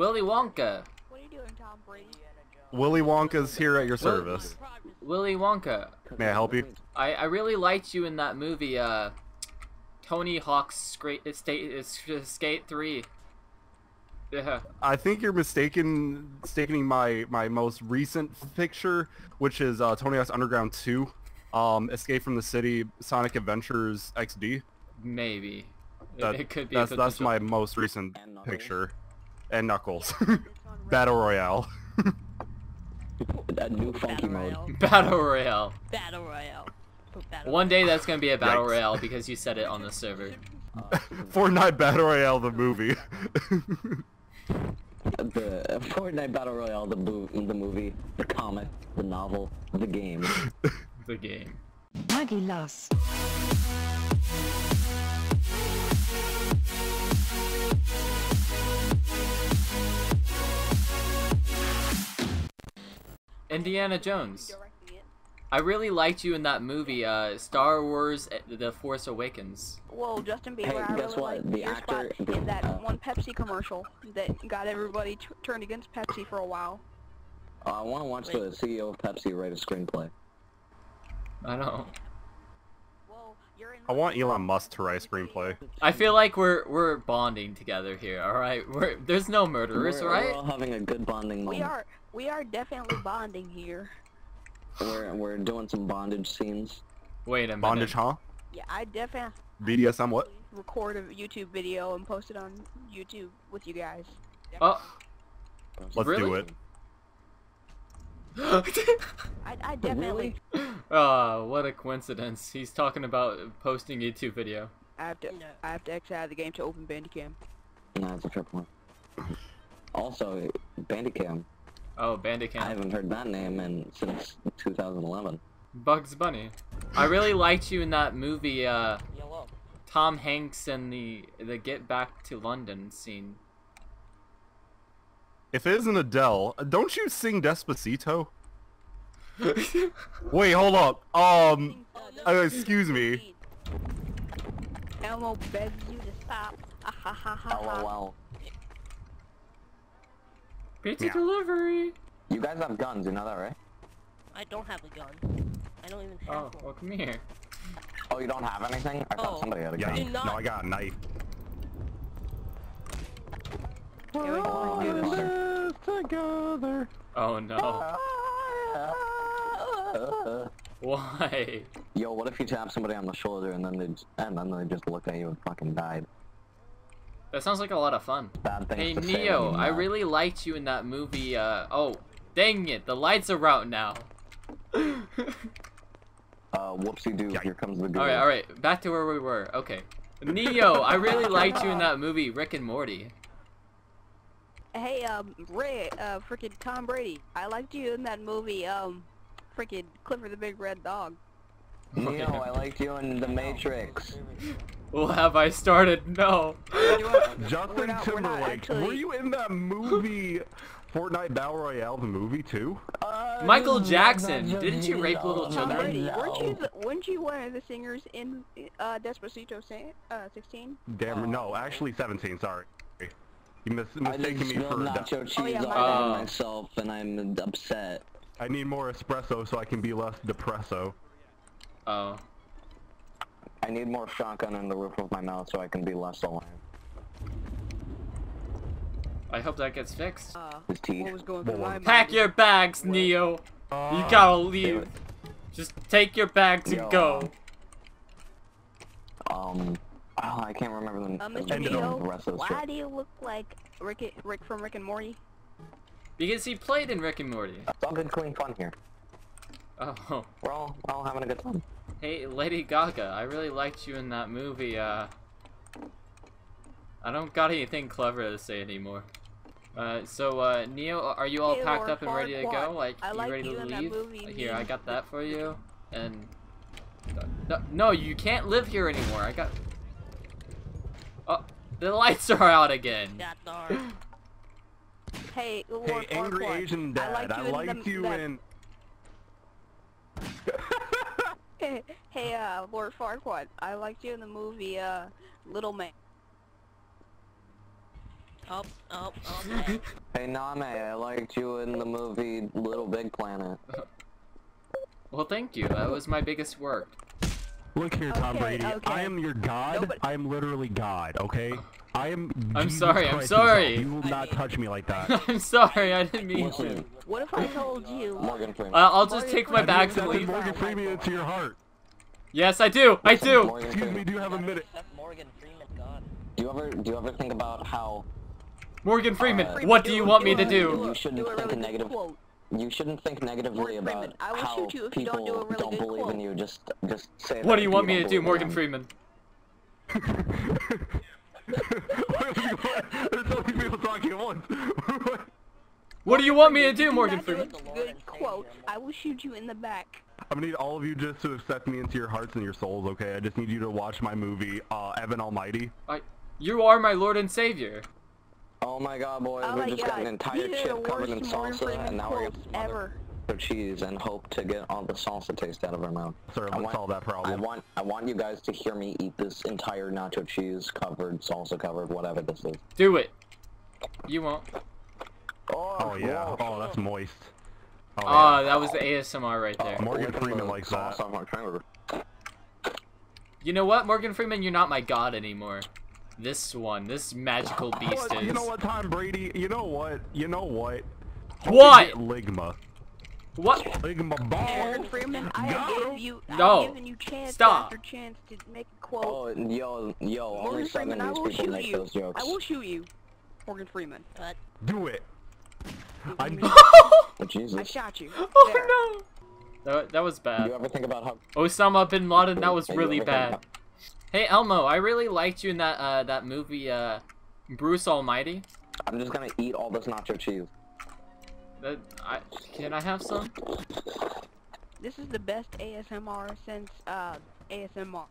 Willy Wonka. What are you doing, Tom Brady? Willy Wonka's here at your service. Willy Wonka. May I help you? I, I really liked you in that movie, uh, Tony Hawk's Skate, Skate, Skate 3. Yeah. I think you're mistaken mistaking my my most recent picture, which is uh, Tony Hawk's Underground 2, um, Escape from the City, Sonic Adventures XD. Maybe. That- it could be. That's that's my most recent picture. And Knuckles. Battle Royale. That new funky Battle mode. Royale. Battle Royale. Battle Royale. Battle One day that's gonna be a Battle Yikes. Royale because you said it on the server. Uh, Fortnite Battle Royale the movie. the uh, Fortnite Battle Royale, the, the movie, the comic, the novel, the game. The game. Magelus. Indiana Jones. I really liked you in that movie, uh, Star Wars: eh, The Force Awakens. Whoa, Justin Bieber, Hey, I guess really what? like The your actor- spot the- in that uh, one Pepsi commercial that got everybody t- turned against Pepsi for a while. Uh, I want to watch the CEO of Pepsi write a screenplay. I know. Whoa, you're in I want Elon Musk to write a screenplay. I feel like we're we're bonding together here. All right, we're there's no murderers, we're, right? we're all having a good bonding moment. We are we are definitely bonding here. We're, we're doing some bondage scenes. Wait a minute. Bondage, huh? Yeah, I definitely BDSM what? record a YouTube video and post it on YouTube with you guys. Oh. Let's do it. I, I definitely oh, what a coincidence. He's talking about posting YouTube video. I have to No. I have to exit out of the game to open Bandicam. No, that's a fair point. Also, Bandicam. Oh, Bandicam. I haven't heard that name in since 2011. Bugs Bunny. I really liked you in that movie, uh, Yellow. Tom Hanks and the the Get Back to London scene. If it isn't Adele, don't you sing Despacito? Wait, hold up. Um, uh, excuse me. Elmo begs you to stop. LOL. Pizza Yeah. delivery. You guys have guns, you know that, right? I don't have a gun. I don't even have Oh, one. well, come here. Oh, you don't have anything? I thought Oh. somebody had a Yeah, gun. Do not- no, I got a knife. Here we go, we do this. this together. Oh no. Why? Yo, what if you tap somebody on the shoulder and then they j- and then they just look at you and fucking died? That sounds like a lot of fun. Bad things Hey to Neo, when I really liked you in that movie. Uh oh, dang it, the lights are out now. Uh, whoopsie doo, here comes the girl. All right, all right, back to where we were. Okay, Neo, I really liked you in that movie Rick and Morty. Hey, um, Ray, uh, freaking Tom Brady. I liked you in that movie, um, freaking Clifford the Big Red Dog. Neo, I liked you in The Matrix. Well, have I started? No. We're Justin not- we're Timberlake, actually- were you in that movie Fortnite Battle Royale, the movie too? Uh, Michael Jackson, didn't you rape Neo. little Tom children? Brady, weren't you, No. the, weren't you one of the singers in, uh, Despacito, uh, 16? Damn, no, actually 17. Sorry, you mis- I mistaken just me spilled for. nacho cheese Oh, yeah, my all bad. over myself, and I'm upset. I need more espresso so I can be less depresso. Oh. I need more shotgun in the roof of my mouth so I can be less alive. I hope that gets fixed. Uh, His teeth. what was going through my mind? Pack your bags, Neo. You gotta leave. Just take your bags and go. Um, oh, I can't remember the, Uh, the, Mr. the Neo, rest of the why script. do you look like Rick, Rick from Rick and Morty? Because he played in Rick and Morty. It's all good, clean fun here. Oh. We're all, we're all having a good time. Hey, Lady Gaga, I really liked you in that movie, uh... I don't got anything clever to say anymore. Uh, so, uh, Neo, are you all Hey, packed up and ready to go? Farquaad, Like, I you like ready you to leave? movie, Here, I got that for you. And... No, no, you can't live here anymore. I got... Oh, the lights are out again. Got dark. Hey, Lord Hey, angry Farquaad, Asian dad, I I liked liked you you in in. hey, uh, Lord Farquaad, I liked you in the movie, uh, Little Man. Oh, oh, okay. Hey Name, I liked you in the movie Little Big Planet. Well, thank you. That was my biggest work. Look here, Tom Okay, Brady. okay. I am your god. Nobody- I am literally God. Okay. I am. I'm Jesus sorry, I'm sorry. himself. You will not touch me like that. I'm sorry, I didn't mean to. What if I told you? Morgan Freeman. Uh, I'll just Morgan take my Freeman. bags and leave. Morgan Freeman into your heart. Yes, I do. I do. Excuse me. Do you have a minute? Morgan Freeman, God. Do you ever do you ever think about how Morgan Freeman, Uh, what do you want me to do? You shouldn't think a negative- you shouldn't think negatively about Freeman, I will how shoot you if you don't do a people really don't good believe in quote. You. Just just say. What do you want me to don't do, believe Morgan in Freeman? There's so many people talking at once. What do you want me to do, Morgan not do a Freeman? Good quote. I will shoot you in the back. I'm gonna need all of you just to accept me into your hearts and your souls, okay? I just need you to watch my movie, uh, Evan Almighty. I, you are my Lord and Savior. Oh my God, boys! Oh we my just got an entire these chip covered in salsa, and now we're gonna ever. For cheese and hope to get all the salsa taste out of our mouth. Sir, I want- solve that problem. I problem. want I want you guys to hear me eat this entire nacho cheese covered, salsa covered, whatever this is. Do it. You won't. Oh yeah. Oh, that's moist. Oh, Ah, that was the ASMR right there. Morgan Look at Freeman the likes sauce that. on my finger. You know what, Morgan Freeman? You're not my god anymore. This one, this magical beast What? is. You know what, Tom Brady? You know what? You know what? What? Ligma. What? Ligma Morgan ball. Freeman, I Got have you, No. I've given you chance Stop. after chance to make a quote. Oh, yo, yo, only Morgan seven Freeman, I of will people shoot make you. those jokes. I will shoot you. Morgan Freeman. But Do it. I'm. Oh, I Jesus. shot you. Oh There. no! That, that was bad. you ever think about how? Osama bin Laden, that was really bad. Hey Elmo, I really liked you in that uh that movie uh Bruce Almighty. I'm just gonna eat all this nacho cheese. That I can I have some? This is the best ASMR since uh ASMR.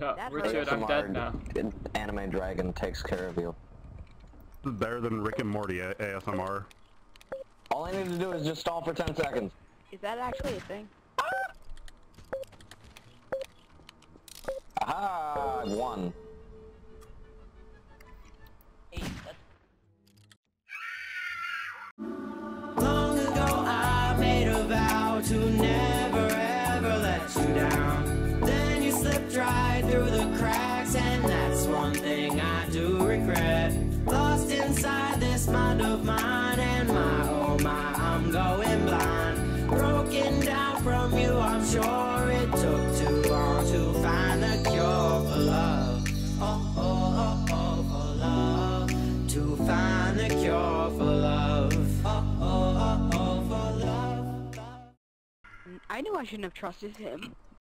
Yeah, That Richard. I'm dead now. ASMR, Anime Dragon takes care of you. Better than Rick and Morty ASMR. All I need to do is just stall for 10 seconds. Is that actually a thing? Aha! I've won. Thing I do regret. Lost inside this mind of mine, and my oh my, I'm going blind. Broken down from you, I'm sure it took too long to find the cure for love. Oh, oh, oh, oh, for love. To find the cure for love. Oh, oh, oh, oh, for love. I knew I shouldn't have trusted him.